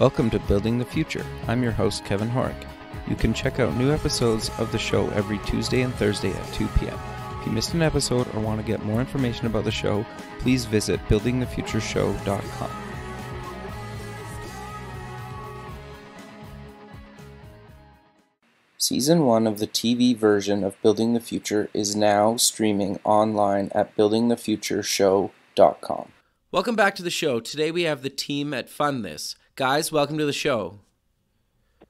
Welcome to Building the Future. I'm your host, Kevin Horek. You can check out new episodes of the show every Tuesday and Thursday at 2 p.m. If you missed an episode or want to get more information about the show, please visit buildingthefutureshow.com. Season 1 of the TV version of Building the Future is now streaming online at buildingthefutureshow.com. Welcome back to the show. Today we have the team at Fund This. Guys, welcome to the show.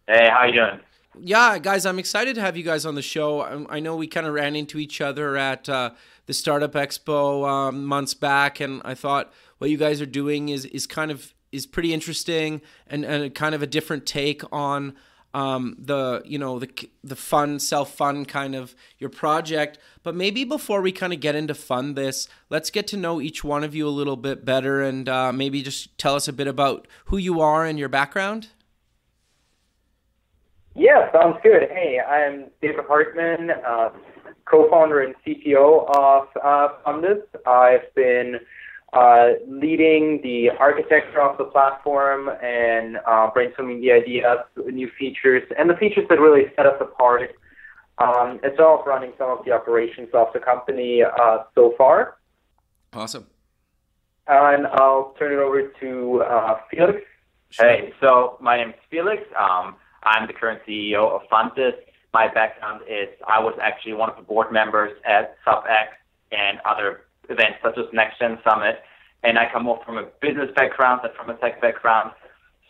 Hey, how you doing? Yeah, guys, I'm excited to have you guys on the show. I, I know we kind of ran into each other at uh, the Startup Expo um, months back, and I thought what you guys are doing is is kind of is pretty interesting and, and kind of a different take on um, the you know the the fun self fun kind of your project. But maybe before we kind of get into fund this, let's get to know each one of you a little bit better, and uh, maybe just tell us a bit about who you are and your background. Yeah, sounds good. Hey, I'm David Hartman, uh, co-founder and CTO of uh, Fund This. I've been uh, leading the architecture of the platform and uh, brainstorming the ideas, new features, and the features that really set us apart, um, as well as running some of the operations of the company uh, so far. Awesome. And I'll turn it over to uh, Felix. Hey, so my name is Felix. Um, I'm the current CEO of Fund This. My background is I was actually one of the board members at SubX and other events such as Next Gen Summit, and I come more from a business background than from a tech background.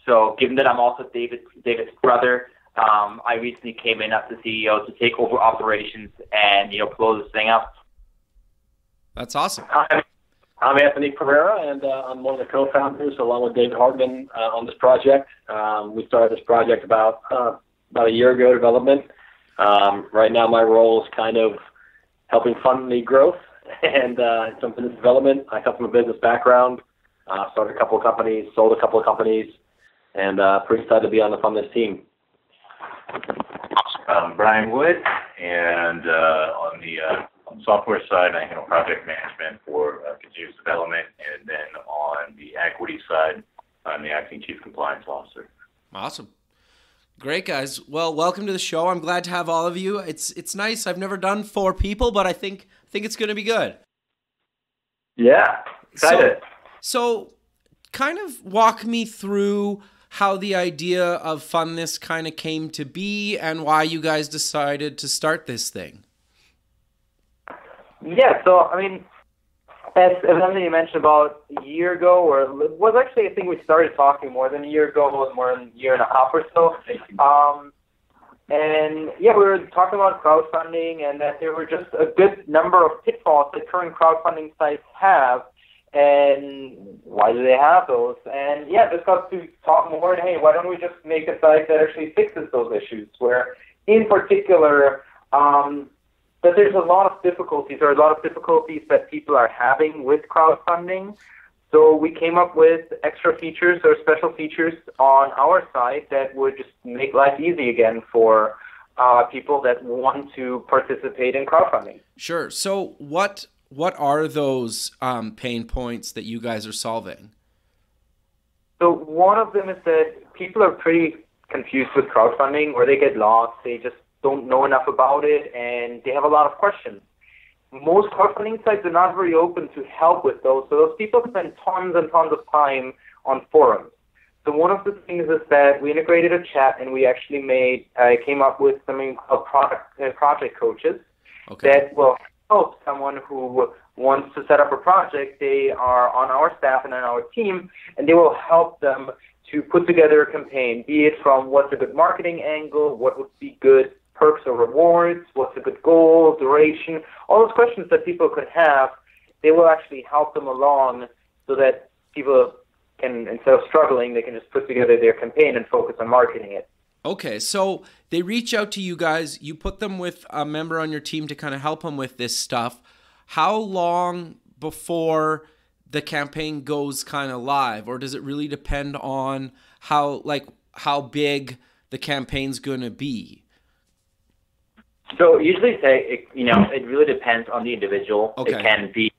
So given that I'm also David David's brother, um, I recently came in as the CEO to take over operations and you know blow this thing up. That's awesome. I'm Anthony Pereira, and uh, I'm one of the co-founders, along with David Hartman, uh, on this project. Um, we started this project about uh, about a year ago, development. Um, right now, my role is kind of helping fund the growth and uh, some business development. I come from a business background. Uh, started a couple of companies, sold a couple of companies, and uh, pretty excited to be on the Fund This team. I'm Brian Wood, and uh, on the uh, on the software side, I handle project management for uh, continuous development, and then on the equity side, I'm the acting chief compliance officer. Awesome. Great guys. Well, welcome to the show. I'm glad to have all of you. It's it's nice. I've never done four people, but I think think it's going to be good. Yeah, excited. So, so, kind of walk me through how the idea of Fund This kind of came to be and why you guys decided to start this thing. Yeah, so I mean, as, as Anthony mentioned about a year ago, or it was actually I think we started talking more than a year ago, it was more than a year and a half or so. Um, and yeah, we were talking about crowdfunding and that there were just a good number of pitfalls that current crowdfunding sites have. And why do they have those? And yeah, just got to talk more. And hey, why don't we just make a site that actually fixes those issues? Where, in particular, um, that there's a lot of difficulties, or a lot of difficulties that people are having with crowdfunding. So we came up with extra features or special features on our site that would just make life easy again for uh, people that want to participate in crowdfunding. Sure. So what what are those um, pain points that you guys are solving? So one of them is that people are pretty confused with crowdfunding, or they get lost. They just don't know enough about it, and they have a lot of questions most crowdfunding sites are not very open to help with those. So those people spend tons and tons of time on forums. So one of the things is that we integrated a chat and we actually made, uh, came up with something called product, uh, project coaches okay. that will help someone who wants to set up a project. They are on our staff and on our team, and they will help them to put together a campaign, be it from what's a good marketing angle, what would be good perks or rewards, what's a good goal, duration, all those questions that people could have, they will actually help them along so that people can, instead of struggling, they can just put together their campaign and focus on marketing it. Okay, so they reach out to you guys, you put them with a member on your team to kind of help them with this stuff. How long before the campaign goes kind of live or does it really depend on how like how big the campaign's going to be? So usually say it, you know it really depends on the individual. Okay. It can be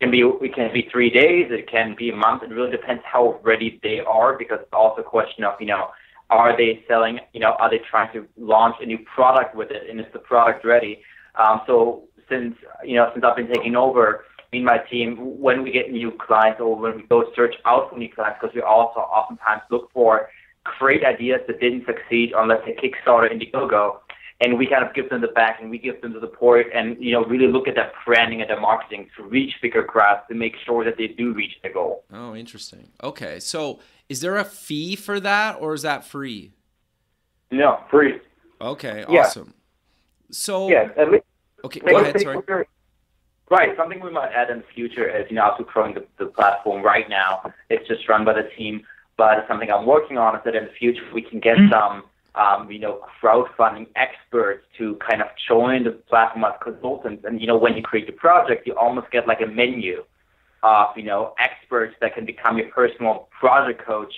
can be it can be three days, it can be a month. It really depends how ready they are because it's also a question of you know are they selling you know are they trying to launch a new product with it and is the product ready? Um, so since you know since I've been taking over, me and my team when we get new clients or when we go search out for new clients because we also oftentimes look for great ideas that didn't succeed on let's say Kickstarter, Indiegogo and we kind of give them the back and we give them the support and you know really look at that branding and the marketing to reach bigger crowds to make sure that they do reach their goal. Oh, interesting. Okay, so is there a fee for that or is that free? No, free. Okay, Yeah. awesome. So Yeah, at least okay, go ahead. Sorry. picture- Right. Something we might add in the future is, you know, as we're growing the, the platform right now, it's just run by the team. But something I'm working on is that in the future we can get mm-hmm. some, um, you know, crowdfunding experts to kind of join the platform as consultants. And, you know, when you create the project, you almost get like a menu of, you know, experts that can become your personal project coach.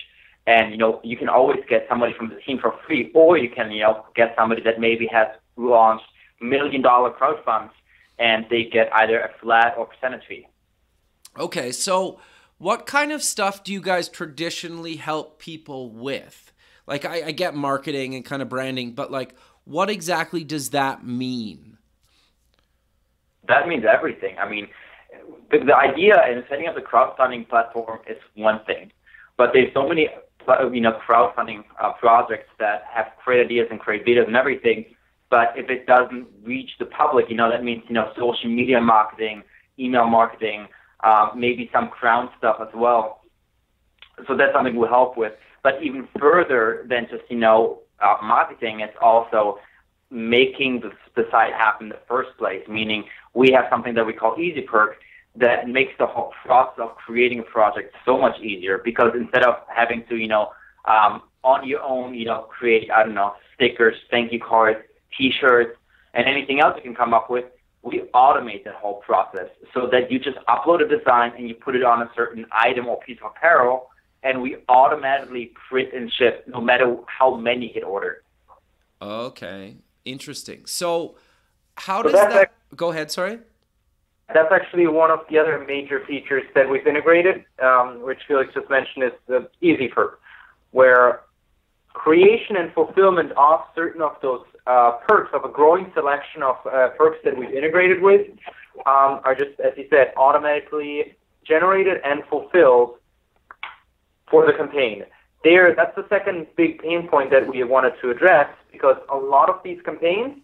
And, you know, you can always get somebody from the team for free, or you can, you know, get somebody that maybe has launched million dollar crowdfunds and they get either a flat or percentage fee. Okay, so what kind of stuff do you guys traditionally help people with? Like, I, I get marketing and kind of branding, but like, what exactly does that mean? That means everything. I mean, the, the idea in setting up the crowdfunding platform is one thing, but there's so many, you know, crowdfunding uh, projects that have great ideas and great videos and everything. But if it doesn't reach the public, you know, that means you know social media marketing, email marketing, uh, maybe some crown stuff as well. So that's something we'll help with. But even further than just you know uh, marketing, it's also making the, the site happen in the first place. Meaning we have something that we call Easy Perk that makes the whole process of creating a project so much easier because instead of having to you know um, on your own you know create I don't know stickers, thank you cards, T-shirts, and anything else you can come up with, we automate that whole process so that you just upload a design and you put it on a certain item or piece of apparel, and we automatically print and ship no matter how many get ordered. Okay, interesting. So, how So does that? Go ahead. Sorry. That's actually one of the other major features that we've integrated, um, which Felix just mentioned, is the Easy Perk, where creation and fulfillment of certain of those uh, perks of a growing selection of uh, perks that we've integrated with um, are just, as you said, automatically generated and fulfilled for the campaign. There, that's the second big pain point that we wanted to address because a lot of these campaigns,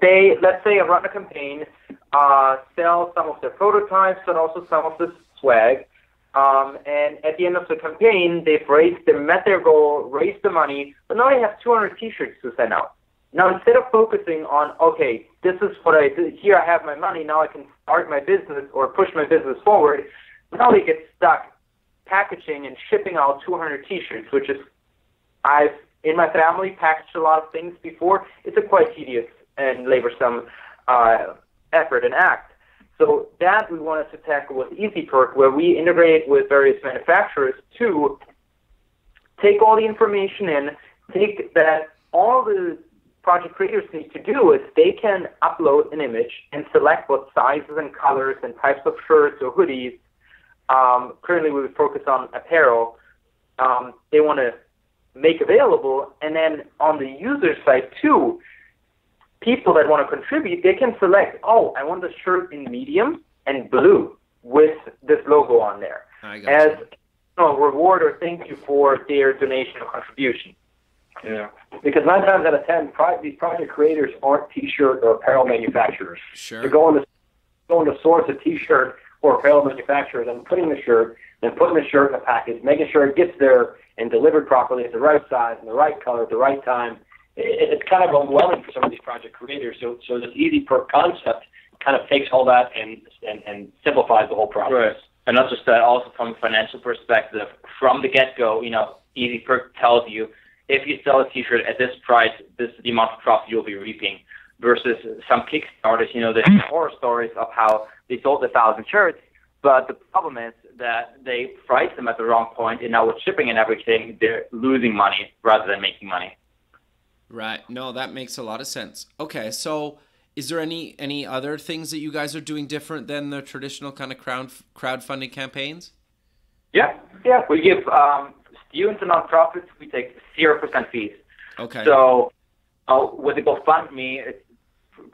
they, let's say, run a campaign, uh, sell some of their prototypes and also some of the swag. Um, and at the end of the campaign, they've raised, they met their goal, raised the money, but now they have 200 T-shirts to send out. Now, instead of focusing on, okay, this is what I did, here I have my money, now I can start my business or push my business forward, now they get stuck packaging and shipping out 200 T-shirts, which is, I've, in my family, packaged a lot of things before. It's a quite tedious and laborsome uh, effort and act. So that we wanted to tackle with EasyPerk, where we integrate with various manufacturers to take all the information in, take that all the project creators need to do is they can upload an image and select what sizes and colors and types of shirts or hoodies. Um, currently, we focus on apparel. Um, they want to make available, and then on the user side too, people that want to contribute, they can select, oh, I want the shirt in medium and blue with this logo on there I got as you. you know, reward or thank you for their donation or contribution. Yeah. Because nine times out of ten, pro- these project creators aren't T-shirt or apparel manufacturers. Sure. They're going to going to source a T-shirt or apparel manufacturers and putting the shirt, then putting the shirt in a package, making sure it gets there and delivered properly at the right size and the right color at the right time. It, it's kind of overwhelming for some of these project creators. So, so this Easy Perk concept kind of takes all that and and, and simplifies the whole process. Right. And not just that, also from a financial perspective, from the get-go, you know, Easy Perk tells you if you sell a T-shirt at this price, this is the amount of profit you'll be reaping. Versus some Kickstarters, you know, there's horror stories of how they sold a thousand shirts, but the problem is that they priced them at the wrong point, and now with shipping and everything, they're losing money rather than making money. Right. No, that makes a lot of sense. Okay, so is there any any other things that you guys are doing different than the traditional kind of crowd crowdfunding campaigns? Yeah, yeah. We give um, students and nonprofits we take zero percent fees. Okay. So uh, with the GoFundMe, it's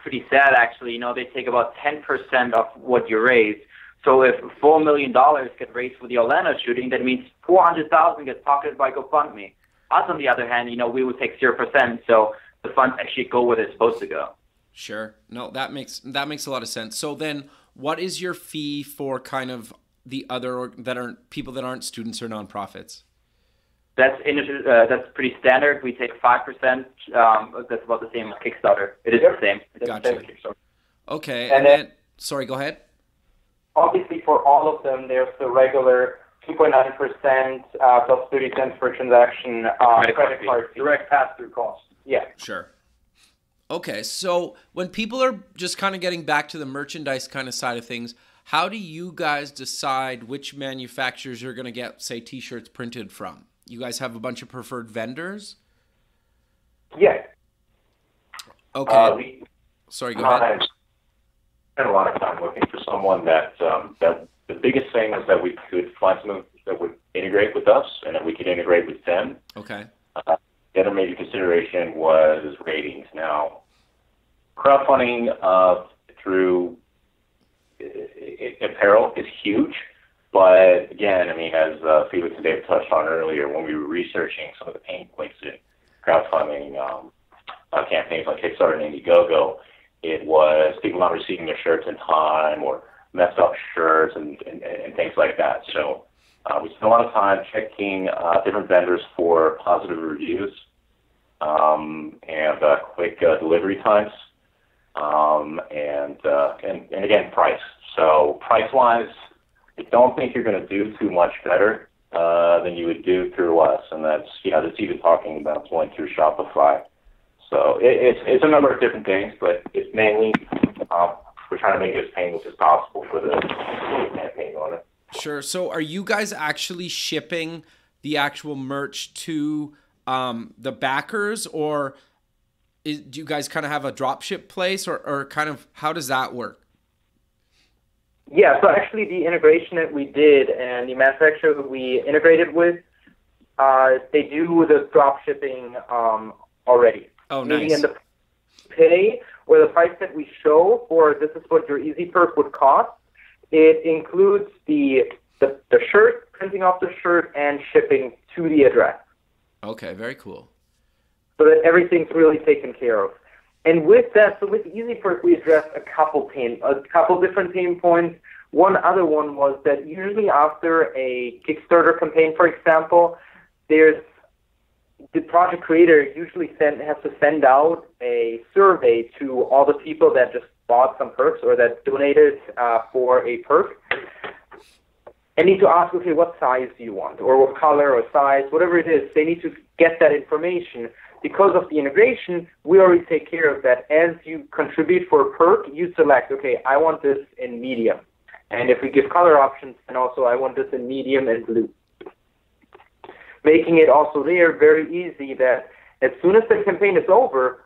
pretty sad actually. You know, they take about ten percent of what you raise. So if four million dollars get raised for the Orlando shooting, that means four hundred thousand gets pocketed by GoFundMe. Us, on the other hand, you know, we would take zero percent, so the funds actually go where they're supposed to go. Sure. No, that makes that makes a lot of sense. So then, what is your fee for kind of the other that aren't people that aren't students or nonprofits? That's uh, that's pretty standard. We take five percent. Um, that's about the same as Kickstarter. It is the same. It's Gotcha. the same. Okay. And And, then- then, sorry, go ahead. Obviously, for all of them, there's the regular 2.9% uh, plus 30 cents per transaction uh, Credit card credit fee. card fee. Direct pass-through cost. Yeah. Sure. Okay, so when people are just kind of getting back to the merchandise kind of side of things, how do you guys decide which manufacturers you're going to get, say, T-shirts printed from? You guys have a bunch of preferred vendors. Yeah. Okay. Uh, we sorry, go ahead. I spent a lot of time looking for someone that um, that the biggest thing is that we could find someone that would integrate with us and that we could integrate with them. Okay. The other major consideration was ratings. Now, crowdfunding uh, through i- apparel is huge, but again, I mean, as uh, Felix and Dave touched on earlier, when we were researching some of the pain points in crowdfunding um, uh, campaigns like Kickstarter and Indiegogo, it was people not receiving their shirts in time or messed up shirts and, and, and things like that. So uh, we spent a lot of time checking uh, different vendors for positive reviews um, and uh, quick uh, delivery times, um, and, uh, and and again price. So price wise, I don't think you're going to do too much better uh, than you would do through us, and that's you know that's even talking about going through Shopify. So it, it's it's a number of different things, but it's mainly um, we're trying to make it as painless as possible for the campaign owner. Sure. So are you guys actually shipping the actual merch to um, the backers or is, do you guys kind of have a drop ship place or, or kind of how does that work? Yeah, so actually the integration that we did and the manufacturer that we integrated with, uh, they do the drop shipping um, already. Oh, Meaning nice. in the pay or the price that we show for this is what your Easy Perk would cost, it includes the, the, the shirt, printing off the shirt, and shipping to the address. Okay, very cool. so that everything's really taken care of. And with that, so with Easy Perk, we addressed a couple pain, a couple different pain points. One other one was that usually after a Kickstarter campaign, for example, there's the project creator usually send, has to send out a survey to all the people that just bought some perks or that donated uh, for a perk. And need to ask, okay, what size do you want, or what color or size, whatever it is. They need to get that information. Because of the integration, we already take care of that. As you contribute for a perk, you select, okay, I want this in medium. And if we give color options, and also I want this in medium and blue. Making it also there very easy that as soon as the campaign is over,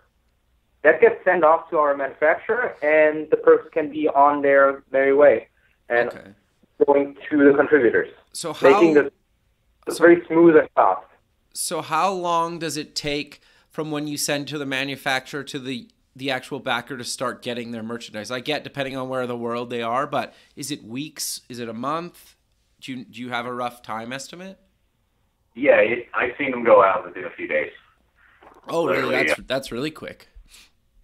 that gets sent off to our manufacturer, and the perks can be on their merry way and Okay. going to the contributors, So how making this very smooth and fast. So how long does it take from when you send to the manufacturer to the the actual backer to start getting their merchandise? I get depending on where in the world they are, but is it weeks? Is it a month? Do you do you have a rough time estimate? Yeah, it, I've seen them go out within a few days. Oh, really? That's yeah. that's really quick.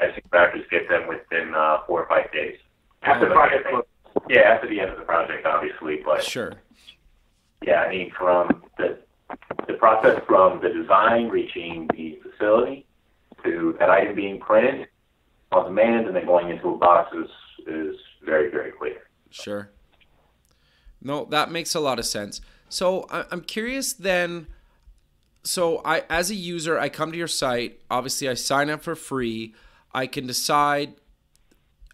I think backers get them within uh, four or five days. After Oh, the project, yeah, after the end of the project, obviously. But Sure. yeah, I mean, from the the process from the design reaching the facility to that item being printed on demand and then going into a box is is very very quick. Sure. No, that makes a lot of sense. So I'm curious then. So I, as a user, I come to your site. Obviously, I sign up for free. I can decide.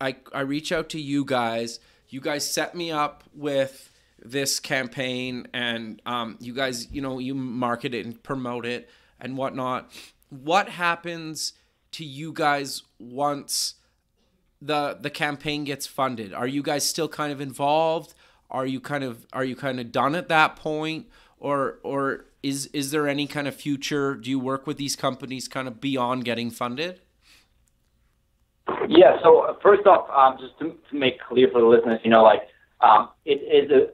I I reach out to you guys. You guys set me up with this campaign, and um, you guys, you know, you market it and promote it and whatnot. What happens to you guys once? the the campaign gets funded, are you guys still kind of involved? Are you kind of are you kind of done at that point, or or is is there any kind of future? Do you work with these companies kind of beyond getting funded? Yeah. So uh, first off, um, just to, to make clear for the listeners, you know, like um, it is a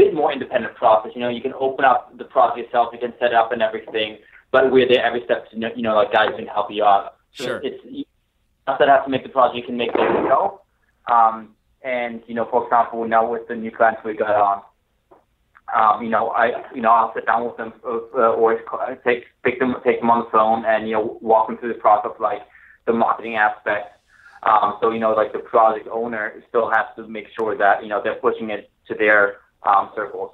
bit more independent process. You know, you can open up the project yourself, you can set it up and everything, but we're there every step to know, you know, like guys can help you out. So Sure. It's not that have to make the project, you can make it yourself. Um, and you know, for example, now with the new clients we got on, um, you know, I, you know, I'll sit down with them, uh, uh, or take, take them, take them on the phone, and you know, walk them through the process, like the marketing aspect. Um, so you know, like the project owner still has to make sure that you know they're pushing it to their um, circles.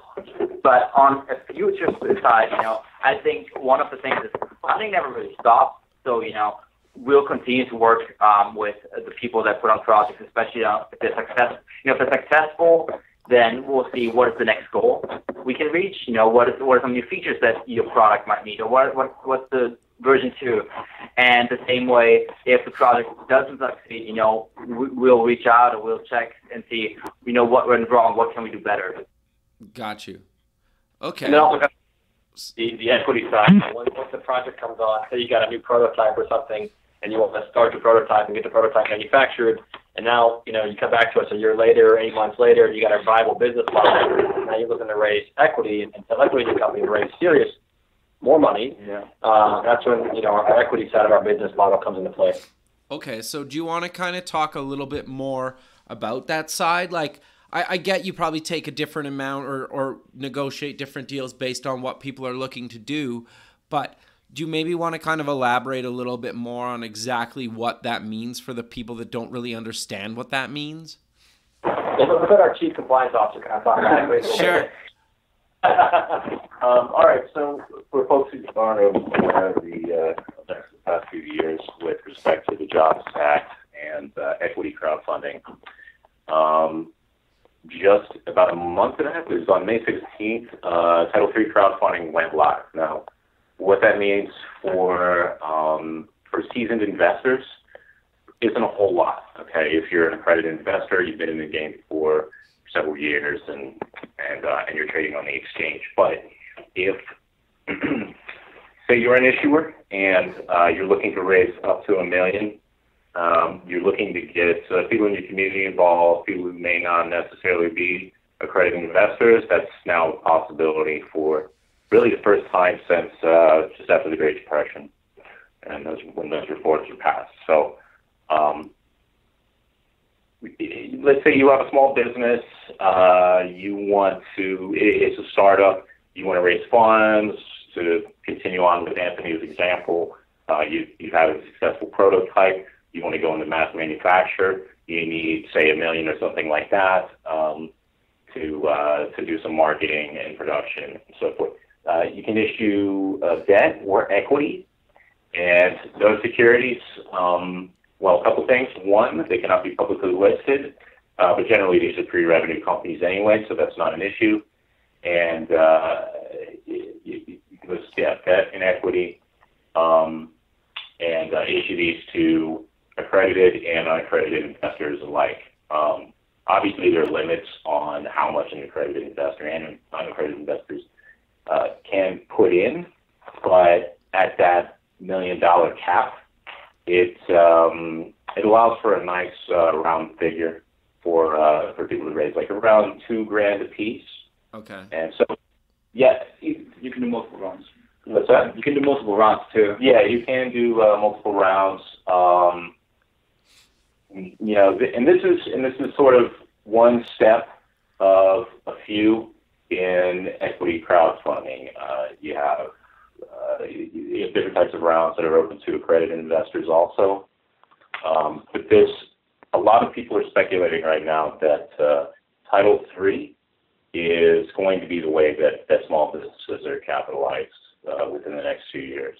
But on a future side, you know, I think one of the things is funding never really stops. So you know, we'll continue to work um, with the people that put on projects, especially uh, if they're success. You know, if they're successful, then we'll see what is the next goal we can reach. You know, what is what are some new features that your product might need, or what what what's the version two? And the same way, if the project doesn't succeed, you know, we, we'll reach out or we'll check and see, you know, what went wrong, what can we do better. Got you. Okay. And then also the, the equity side. Once, once the project comes on, say you got a new prototype or something, and you want to start your prototype and get the prototype manufactured, and now you know you come back to us a year later, or eight months later, you got a viable business model. Now you're looking to raise equity and, and sell equity to the company to raise serious more money. Yeah. Uh, that's when you know our equity side of our business model comes into play. Okay, so do you want to kind of talk a little bit more about that side? Like, I, I get you probably take a different amount or, or negotiate different deals based on what people are looking to do, but do you maybe want to kind of elaborate a little bit more on exactly what that means for the people that don't really understand what that means? Let's let our chief compliance officer kind of talk about it. Sure. Um, all right, so for folks who aren't aware of the, uh, the past few years with respect to the Jobs Act and uh, equity crowdfunding, um, just about a month and a half, it was on May 16th, uh, Title III crowdfunding went live. Now, what that means for um, for seasoned investors isn't a whole lot. Okay, if you're an accredited investor, you've been in the game for several years, and and uh, and you're trading on the exchange. But if say you're an issuer and uh, you're looking to raise up to a million, um, you're looking to get uh, people in your community involved, people who may not necessarily be accredited investors. That's now a possibility for really the first time since uh, just after the Great Depression, and those when those reforms were passed. So. Um, let's say you have a small business, uh, you want to, it's a startup, you want to raise funds to continue on with Anthony's example. Uh, you, you have a successful prototype, you want to go into mass manufacture, you need, say, a million or something like that um, to, uh, to do some marketing and production and so forth. Uh, you can issue uh, debt or equity, and those securities, um, well, a couple things. One, they cannot be publicly listed, uh, but generally these are pre-revenue companies anyway, so that's not an issue. And uh, can list yeah, debt and equity, um, and uh, issue these to accredited and unaccredited investors alike. Um, obviously, there are limits on how much an accredited investor and unaccredited investors uh, can put in, but at that million dollar cap, it um, it allows for a nice uh, round figure for uh, for people to raise, like around two grand a piece. Okay. And so, yeah, You, you can do multiple rounds. what's that? You can do multiple rounds too. Yeah, you can do uh, multiple rounds. Um, you know, and this is and this is sort of one step of a few in equity crowdfunding. Uh, you have uh, you have different types of rounds that are open to accredited investors also. Um, but this, a lot of people are speculating right now that uh, Title III is going to be the way that, that small businesses are capitalized uh, within the next few years.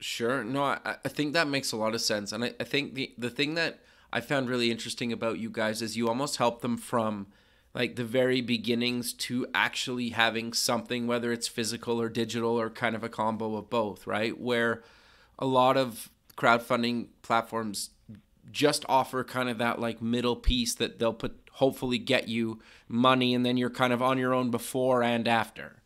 Sure. No, I, I think that makes a lot of sense. And I, I think the, the thing that I found really interesting about you guys is you almost help them from like the very beginnings to actually having something, whether it's physical or digital or kind of a combo of both, right? Where a lot of crowdfunding platforms just offer kind of that like middle piece that they'll put hopefully get you money and then you're kind of on your own before and after.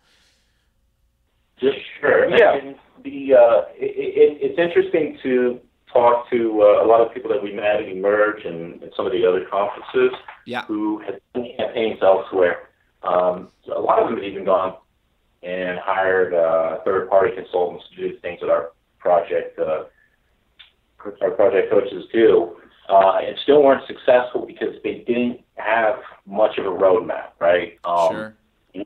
Sure. Yeah. The uh, it, it, it's interesting to talk to uh, a lot of people that we met at Emerge and, and some of the other conferences yeah. who had campaigns elsewhere. Um, so a lot of them have even gone and hired uh, third-party consultants to do things that our project uh, our project coaches do, uh, and still weren't successful because they didn't have much of a roadmap, right? Um, sure.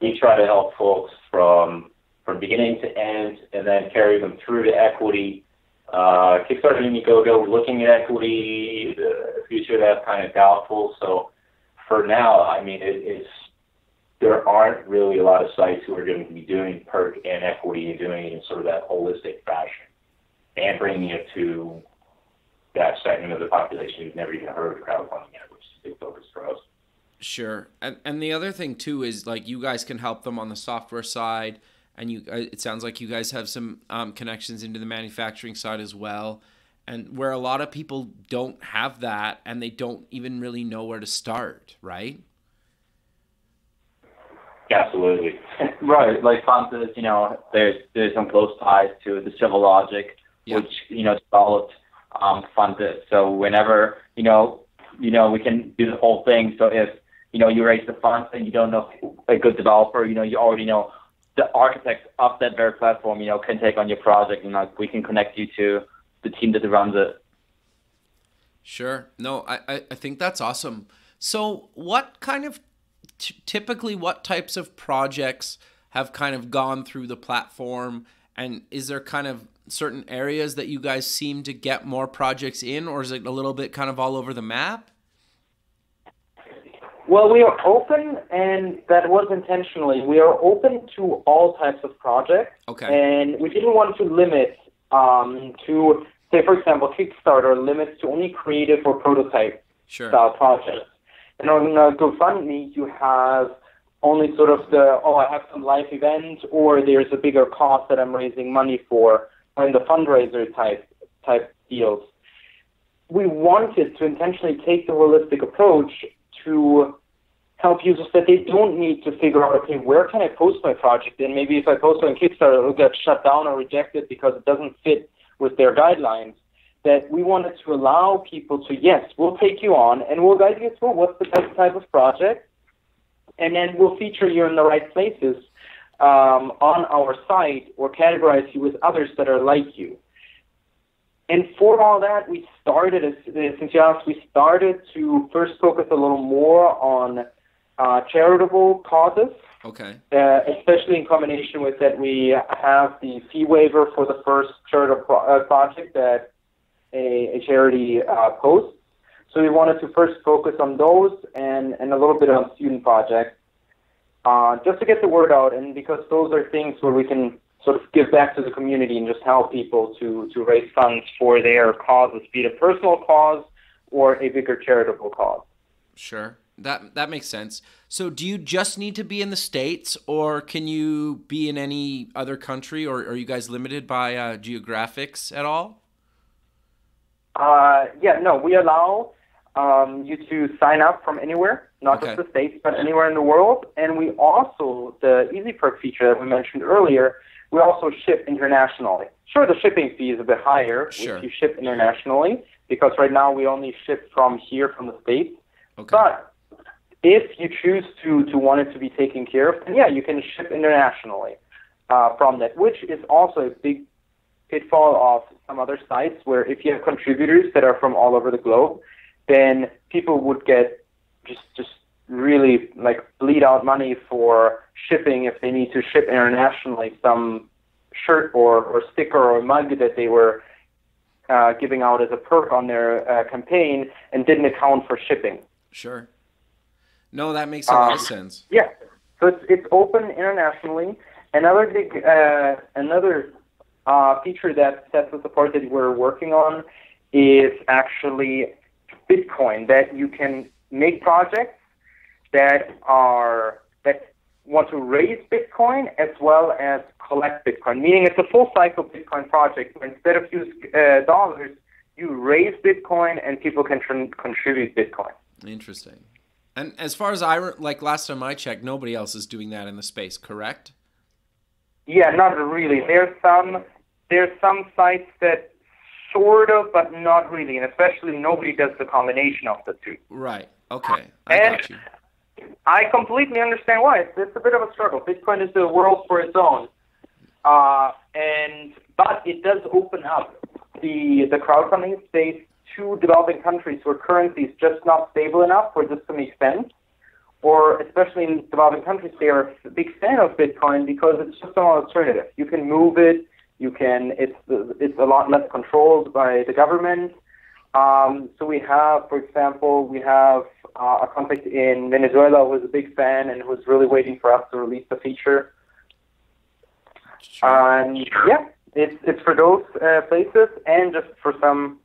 We try to help folks from from beginning to end, and then carry them through to equity. Uh, Kickstarter and Indiegogo, we're looking at equity, the future that's kind of doubtful. So for now, I mean, it, it's there aren't really a lot of sites who are going to be doing perk and equity and doing it in sort of that holistic fashion and bringing it to that segment of the population who's never even heard of crowdfunding yet, which is a big focus for us. Sure, and and the other thing too is like you guys can help them on the software side, and you uh, it sounds like you guys have some um, connections into the manufacturing side as well, and where a lot of people don't have that and they don't even really know where to start, right? Absolutely. right, like Fund This, you know, there's there's some close ties to the Civil Logic, yeah. which you know developed um, Fund This. So whenever you know, you know, we can do the whole thing. So if you know you raise the funds and you don't know a good developer, you know, you already know the architect of that very platform, you know, can take on your project, and like we can connect you to the team that runs it. Sure. No, I I think that's awesome. So, what kind of typically what types of projects have kind of gone through the platform and is there kind of certain areas that you guys seem to get more projects in or is it a little bit kind of all over the map well we are open and that was intentionally we are open to all types of projects okay and we didn't want to limit um, to say for example kickstarter limits to only creative or prototype sure. style projects and on uh, GoFundMe, you have only sort of the, oh, I have some live event, or there's a bigger cause that I'm raising money for, or in the fundraiser type type deals. We wanted to intentionally take the holistic approach to help users that they don't need to figure out, okay, where can I post my project? And maybe if I post on Kickstarter, it'll get shut down or rejected because it doesn't fit with their guidelines that we wanted to allow people to, yes, we'll take you on and we'll guide you through what's the best type of project, and then we'll feature you in the right places um, on our site or categorize you with others that are like you. And for all that, we started, since you asked, we started to first focus a little more on uh, charitable causes. Okay. Uh, especially in combination with that, we have the fee waiver for the first charitable pro- uh, project that a, a charity uh, post. So we wanted to first focus on those and, and a little bit on student projects, uh, just to get the word out. And because those are things where we can sort of give back to the community and just help people to, to raise funds for their causes, be it a personal cause or a bigger charitable cause. Sure. That that makes sense. So do you just need to be in the states or can you be in any other country or are you guys limited by uh, geographics at all? Uh, yeah, no, we allow um, you to sign up from anywhere, not okay. just the States, but anywhere in the world. And we also, the Easy Perk feature that we mentioned earlier, we also ship internationally. Sure, the shipping fee is a bit higher sure. if you ship internationally, because right now we only ship from here, from the States. Okay. But if you choose to, to want it to be taken care of, then yeah, you can ship internationally uh, from that, which is also a big pitfall of some other sites where if you have contributors that are from all over the globe, then people would get just just really like bleed out money for shipping if they need to ship internationally some shirt or, or sticker or mug that they were uh, giving out as a perk on their uh, campaign and didn't account for shipping. Sure. No, that makes a lot of um, sense. Yeah. So it's, it's open internationally. Another big, uh, another uh, feature that sets us apart that we're working on is actually Bitcoin. That you can make projects that are that want to raise Bitcoin as well as collect Bitcoin. Meaning, it's a full cycle Bitcoin project. Where instead of use uh, dollars, you raise Bitcoin and people can tr- contribute Bitcoin. Interesting. And as far as I like last time I checked, nobody else is doing that in the space, correct? Yeah, not really. There's some there's some sites that sort of, but not really, and especially nobody does the combination of the two. Right. Okay. I And- got you. I completely understand why. It's, it's a bit of a struggle. Bitcoin is a world for its own, uh, and but it does open up the the crowdfunding space to developing countries where currency is just not stable enough for this to make sense. Or especially in developing countries, they are a big fan of Bitcoin because it's just an alternative. You can move it. You can. It's it's a lot less controlled by the government. Um, so we have, for example, we have uh, a contact in Venezuela who was a big fan and was really waiting for us to release the feature. Sure. And yeah, it's it's for those uh, places and just for some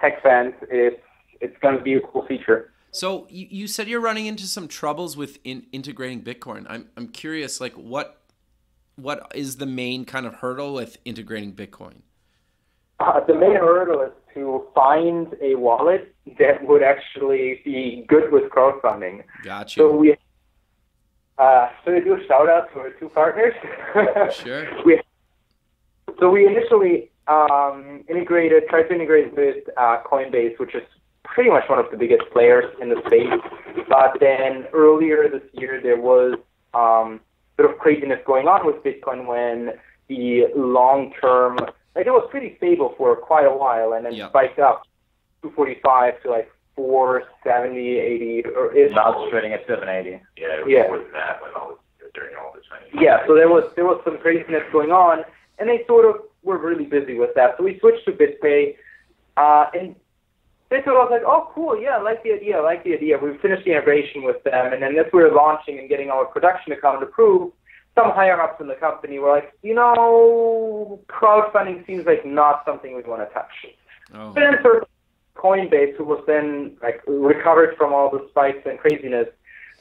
tech fans, it's it's going to be a cool feature. So you, you said you're running into some troubles with in, integrating Bitcoin. I'm I'm curious, like what what is the main kind of hurdle with integrating Bitcoin? Uh, the main hurdle is to find a wallet that would actually be good with crowdfunding. Got So we, uh, so I do a shout out to our two partners. Sure. we, so we initially um, integrated, tried to integrate with uh, Coinbase, which is pretty much one of the biggest players in the space. But then earlier this year, there was um, a bit of craziness going on with Bitcoin when the long-term, like it was pretty stable for quite a while, and then Yeah. spiked up 245 to like 470, 80, or it, Now it's trading at 780. Yeah, it was Yeah. more than that when all during all this time. yeah, so there was there was some craziness going on, and they sort of were really busy with that. So we switched to BitPay, uh, and they sort of was like, oh, cool, yeah, I like the idea, I like the idea. We finished the integration with them, and then as we were launching and getting our production account approved, some higher ups in the company were like, you know, crowdfunding seems like not something we want to touch. Oh, But then sort of Coinbase, who was then like recovered from all the spikes and craziness,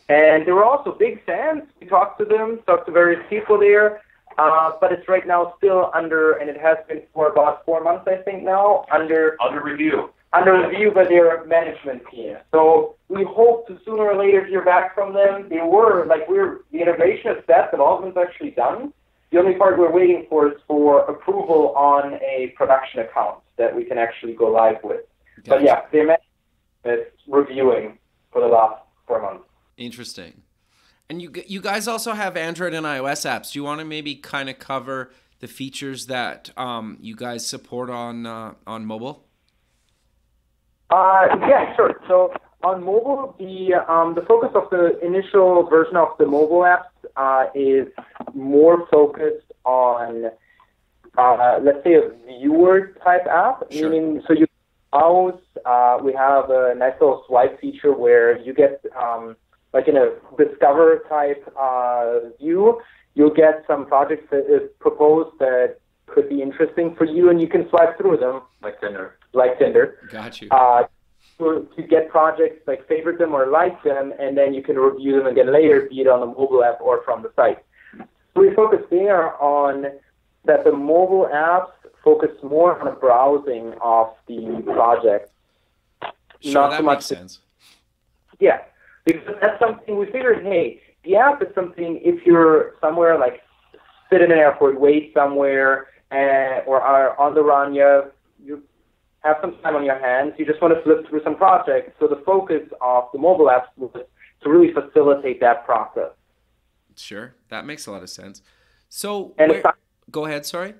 and they were also big fans. We talked to them, talked to various people there, uh, but it's right now still under, and it has been for about four months, I think now, under Under review. Under review by their management team. So we hope to sooner or later hear back from them. They were like we're the integration is set, development's actually done. The only part we're waiting for is for approval on a production account that we can actually go live with. But gotcha. yeah, their management is reviewing for the last four months. Interesting. And you you guys also have Android and iOS apps. Do you want to maybe kind of cover the features that um, you guys support on uh, on mobile? Uh, yeah, sure. So on mobile, the um, the focus of the initial version of the mobile apps uh, is more focused on, uh, let's say, a viewer type app. Sure. Meaning, so you browse. Uh, we have a nice little swipe feature where you get, um, like in a discover type uh, view, you'll get some projects that is proposed that could be interesting for you, and you can swipe through them Like Tinder. like Tinder Got you. uh, to, to get projects like favorite them or like them, and then you can review them again later, be it on the mobile app or from the site. So we focus there on that the mobile apps focus more on the browsing of the project. Sure, not that so makes much sense. yeah, because that's something we figured. Hey, the app is something if you're somewhere like sit in an airport, wait somewhere, uh, or are on the run, you have, you have some time on your hands. You just want to flip through some projects. So the focus of the mobile apps was to really facilitate that process. Sure, that makes a lot of sense. So, where- aside go ahead. Sorry.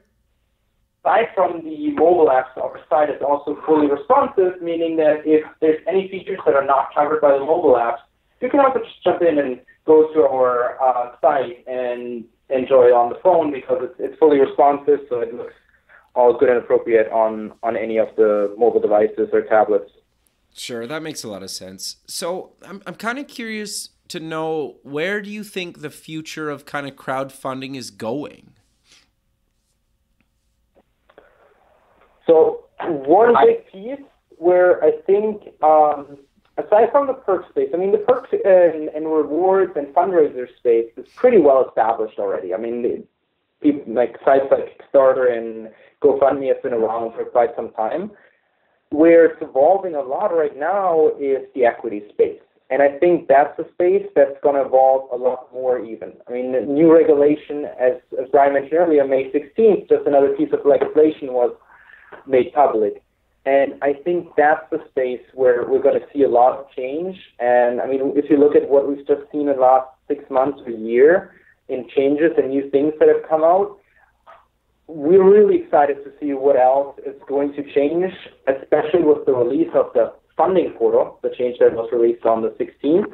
aside from the mobile apps, our site is also fully responsive, meaning that if there's any features that are not covered by the mobile apps, you can also just jump in and go to our uh, site and enjoy on the phone because it's, it's fully responsive, so it looks all good and appropriate on, on any of the mobile devices or tablets. Sure, that makes a lot of sense. So, I'm I'm kind of curious to know where do you think the future of kind of crowdfunding is going? So one big piece where I think, um, aside from the perk space, I mean the perks and, and rewards and fundraiser space is pretty well established already. I mean, people like sites like Kickstarter and GoFundMe have been around for quite some time. where it's evolving a lot right now is the equity space. And I think that's a space that's going to evolve a lot more even. I mean, the new regulation, as, as Brian mentioned earlier, May 16th, just another piece of legislation was made public. And I think that's the space where we're going to see a lot of change. And I mean, if you look at what we've just seen in the last six months or a year in changes and new things that have come out, we're really excited to see what else is going to change, especially with the release of the funding portal, the change that was released on the 16th.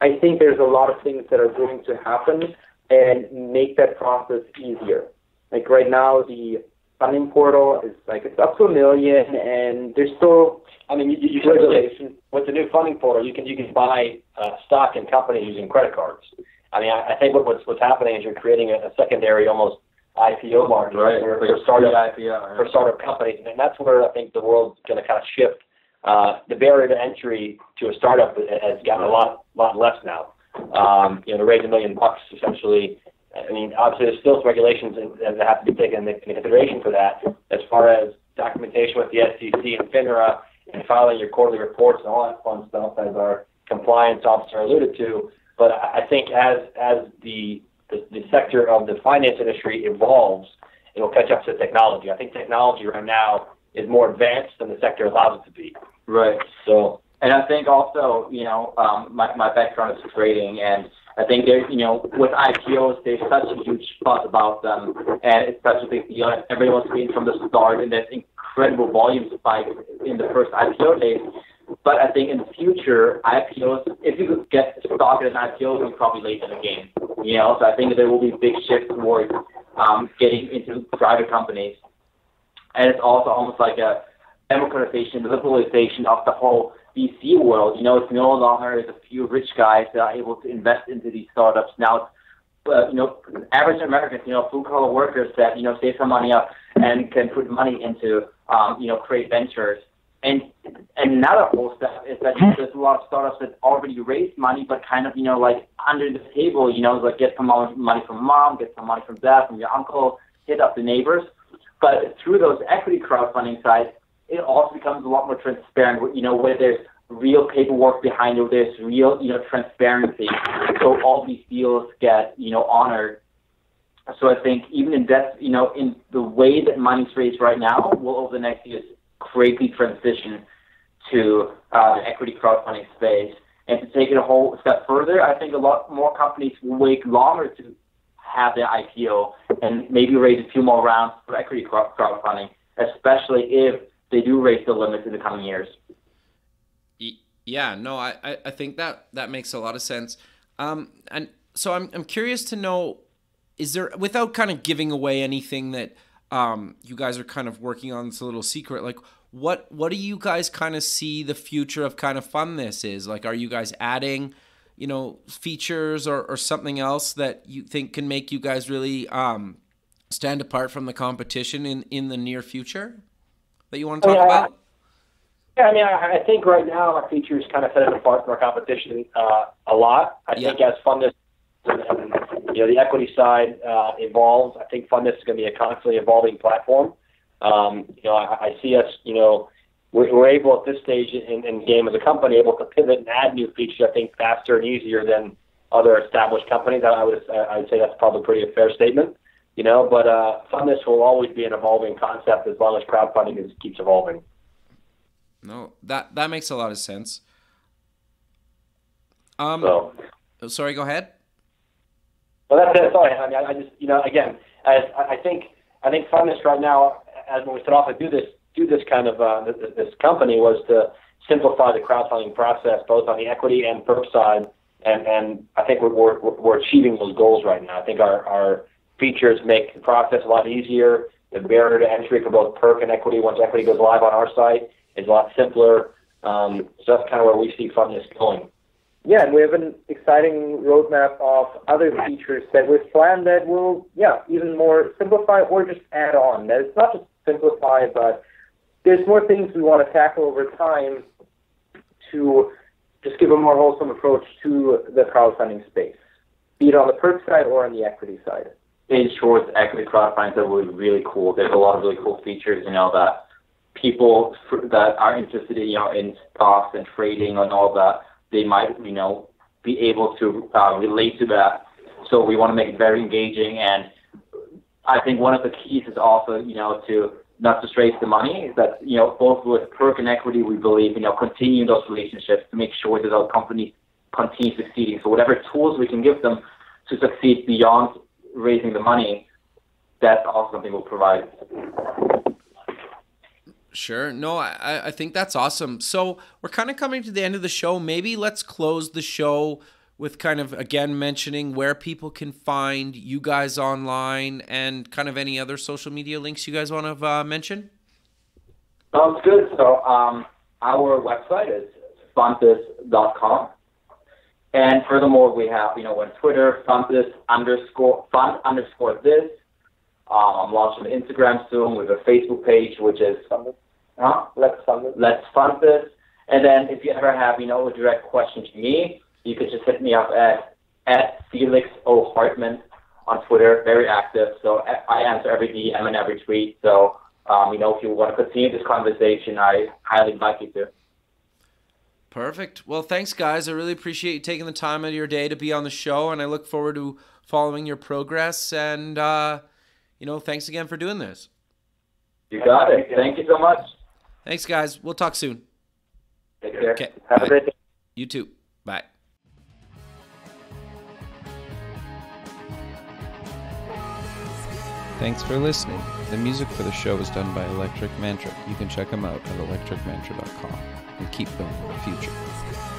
I think there's a lot of things that are going to happen and make that process easier. Like right now, the funding portal is like it's up to a million, and there's still. I mean, you, you regulation. With the new funding portal, you can you can buy uh, stock in companies using credit cards. I mean, I, I think what, what's what's happening is you're creating a, a secondary almost IPO market right. for, like for startup IPO, right. for startup companies, and that's where I think the world's going to kind of shift. Uh, the barrier to entry to a startup has gotten a lot lot less now. Um, you know, to raise a million bucks essentially I mean, obviously, there's still some regulations that have to be taken into consideration for that, as far as documentation with the SEC and FINRA and filing your quarterly reports and all that fun stuff, as our compliance officer alluded to. But I think as as the the, the sector of the finance industry evolves, it will catch up to technology. I think technology right now is more advanced than the sector allows it to be. Right. So, and I think also, you know, um, my my background is trading and I think there's, you know, with IPOs, there's such a huge buzz about them, and it's such especially, you know, everyone's been from the start, and there's incredible volume spike in the first IPO days. But I think in the future, IPOs, if you could get stock in an IPO, you're probably late in the game. You know, so I think there will be a big shift towards um, getting into private companies, and it's also almost like a democratization, liberalization of the whole VC world. You know, it's no longer a few rich guys that are able to invest into these startups. Now uh, you know, average Americans, you know, blue collar workers that, you know, save some money up and can put money into, um, you know, create ventures. And another whole step is that there's a lot of startups that already raised money, but kind of, you know, like under the table, you know, like get some money from mom, get some money from dad, from your uncle, hit up the neighbors. But through those equity crowdfunding sites, it also becomes a lot more transparent, you know, where there's real paperwork behind it, there's real, you know, transparency. So all these deals get, you know, honored. So I think even in that, you know, in the way that money's raised right now, will over the next years greatly transition to uh, the equity crowdfunding space. And to take it a whole step further, I think a lot more companies will wait longer to have their IPO and maybe raise a few more rounds for equity crowdfunding, especially if they do raise the limits in the coming years. Yeah, no, I, I think that that makes a lot of sense. Um, and so I'm, I'm curious to know, is there, without kind of giving away anything that um, you guys are kind of working on, this little secret, like what, what do you guys kind of see the future of kind of Fund This is? Like, are you guys adding, you know, features or, or something else that you think can make you guys really um, stand apart from the competition in, in the near future that you want to talk yeah, about? Yeah, I mean, I, I think right now our features kind of set it apart from our competition uh, a lot. I yeah. think as Fund This and, you know the equity side uh, evolves, I think Fund This is going to be a constantly evolving platform. Um, you know, I, I see us, you know, we're, we're able at this stage in, in game as a company able to pivot and add new features. I think faster and easier than other established companies. I, I would I would say that's probably pretty a fair statement. You know, but uh, Fund This will always be an evolving concept as long as crowdfunding is, keeps evolving. No, that that makes a lot of sense. Um, so, oh, sorry, go ahead. Well, that's. Sorry, I mean, I, I just you know, again, as I think I think Fund This right now, as when we set off to do this do this kind of uh, this, this company was to simplify the crowdfunding process both on the equity and perk side, and and I think we're we're, we're achieving those goals right now. I think our our features make the process a lot easier. The barrier to entry for both perk and equity once equity goes live on our site is a lot simpler. Um, so that's kind of where we see Fund This going. Yeah, and we have an exciting roadmap of other features that we've planned that will, yeah, even more simplify or just add on. That it's not just simplify, but there's more things we want to tackle over time to just give a more wholesome approach to the crowdfunding space, be it on the perk side or on the equity side. In short, equity crowdfunding that would be really cool. There's a lot of really cool features, you know, that people that are interested in, you know, in stocks and trading and all that, they might, you know, be able to uh, relate to that. So we want to make it very engaging. And I think one of the keys is also, you know, to not just raise the money, is that, you know, both with Perk and Equity, we believe, you know, continue those relationships to make sure that our companies continue succeeding. So whatever tools we can give them to succeed beyond raising the money, that's also something we'll provide. Sure. No, I, I think that's awesome. So we're kind of coming to the end of the show. Maybe let's close the show with kind of again mentioning where people can find you guys online and kind of any other social media links you guys want to uh, mention. Sounds good. So um, our website is fundthis.com. And furthermore, we have, you know, on Twitter, fundthis underscore, fund underscore this. Um, I'm launching an Instagram soon with a Facebook page, which is Huh? Let's fund this. Let's fund this. And then if you ever have, you know, a direct question to me, you could just hit me up at at Felix O Hartman on Twitter. Very active, so I answer every DM and every tweet. So um, you know, if you want to continue this conversation, I highly invite you to. Perfect. Well, thanks, guys. I really appreciate you taking the time out of your day to be on the show, and I look forward to following your progress. And uh, you know, thanks again for doing this. You got it. Thank you so much. Thanks, guys. We'll talk soon. Take care. Okay. Have Bye. a great day. You too. Bye. Thanks for listening. The music for the show is done by Electric Mantra. You can check them out at electricmantra.com and keep building the future.